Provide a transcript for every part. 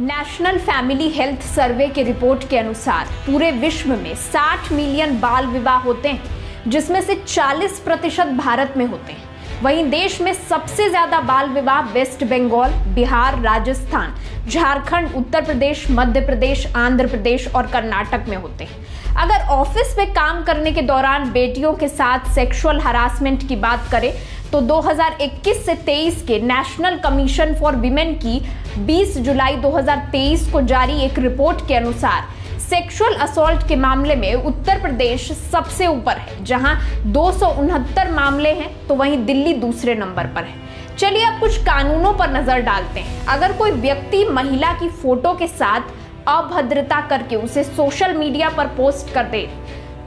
National family health survey के report के अनुसार पूरे विश्व में 60 मिलियन बाल विवाह होते हैं, जिसमें से 40 प्रतिशत भारत में होते हैं। वहीं देश में सबसे ज़्यादा बाल विवाह वेस्ट बंगाल, बिहार, राजस्थान, झारखंड, उत्तर प्रदेश, मध्य प्रदेश, आंध्र प्रदेश और कर्नाटक में होते हैं। अगर ऑफ़िस में काम करने के दौरान बेटियों के साथ सेक्सुअल हरासमेंट की बात करें तो 2021 से 23 के नेशनल कमीशन फॉर विमेन की 20 जुलाई 2023 को जारी एक रिपोर्ट के अनुसार सेक्सुअल असॉल्ट के मामले में उत्तर प्रदेश सबसे ऊपर है, जहाँ दो मामले हैं तो वहीं दिल्ली दूसरे नंबर पर है। चलिए अब कुछ कानूनों पर नज़र डालते हैं। अगर कोई व्यक्ति महिला की फ़ोटो के साथ अभद्रता करके उसे सोशल मीडिया पर पोस्ट कर दे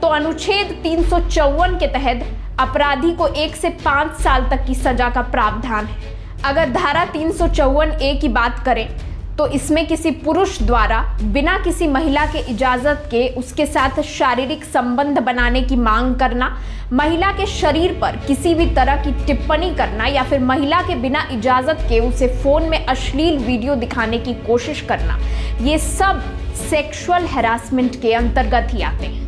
तो अनुच्छेद तीन के तहत अपराधी को एक से पाँच साल तक की सजा का प्रावधान है। अगर धारा तीन सौ चौवन ए की बात करें तो इसमें किसी पुरुष द्वारा बिना किसी महिला के इजाज़त के उसके साथ शारीरिक संबंध बनाने की मांग करना, महिला के शरीर पर किसी भी तरह की टिप्पणी करना या फिर महिला के बिना इजाज़त के उसे फ़ोन में अश्लील वीडियो दिखाने की कोशिश करना, ये सब सेक्सुअल हेरासमेंट के अंतर्गत ही आते हैं।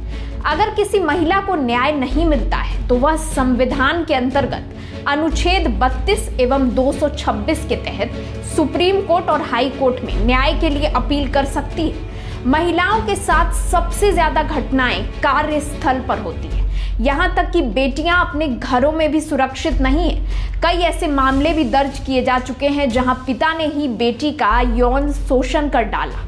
अगर किसी महिला को न्याय नहीं मिलता है तो वह संविधान के अंतर्गत अनुच्छेद 32 एवं 226 के तहत सुप्रीम कोर्ट और हाई कोर्ट में न्याय के लिए अपील कर सकती है। महिलाओं के साथ सबसे ज़्यादा घटनाएँ कार्यस्थल पर होती है। यहाँ तक कि बेटियाँ अपने घरों में भी सुरक्षित नहीं है। कई ऐसे मामले भी दर्ज किए जा चुके हैं जहाँ पिता ने ही बेटी का यौन शोषण कर डाला।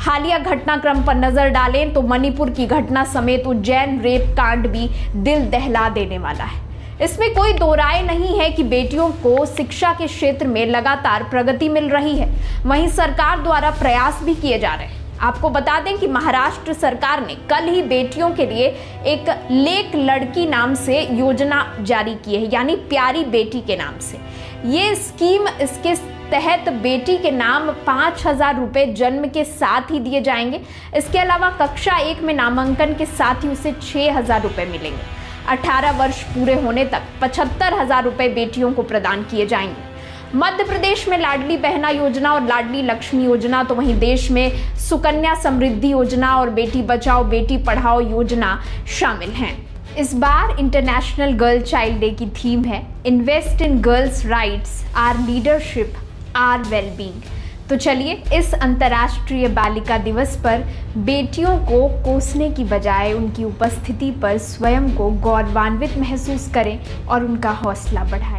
हालिया घटनाक्रम पर नज़र डालें तो मणिपुर की घटना समेत उज्जैन रेप कांड भी दिल दहला देने वाला है। इसमें कोई दो राय नहीं है कि बेटियों को शिक्षा के क्षेत्र में लगातार प्रगति मिल रही है। वहीं सरकार द्वारा प्रयास भी किए जा रहे हैं। आपको बता दें कि महाराष्ट्र सरकार ने कल ही बेटियों के लिए एक लेक लड़की नाम से योजना जारी की है, यानी प्यारी बेटी के नाम से। ये स्कीम इसके तहत बेटी के नाम पाँच हज़ार रुपये जन्म के साथ ही दिए जाएँगे। इसके अलावा कक्षा एक में नामांकन के साथ ही उसे छः हज़ार रुपये मिलेंगे। 18 वर्ष पूरे होने तक पचहत्तर हज़ार रुपए बेटियों को प्रदान किए जाएँगे। मध्य प्रदेश में लाडली बहना योजना और लाडली लक्ष्मी योजना तो वहीं देश में सुकन्या समृद्धि योजना और बेटी बचाओ, बेटी पढ़ाओ योजना शामिल हैं। इस बार इंटरनेशनल गर्ल चाइल्ड डे की थीम है। Invest in girls rights our leadership our wellbeing तो चलिए इस अंतर्राष्ट्रीय बालिका दिवस पर बेटियों को कोसने की बजाय उनकी उपस्थिति पर स्वयं को गौरवान्वित महसूस करें और उनका हौसला बढ़ाएँ।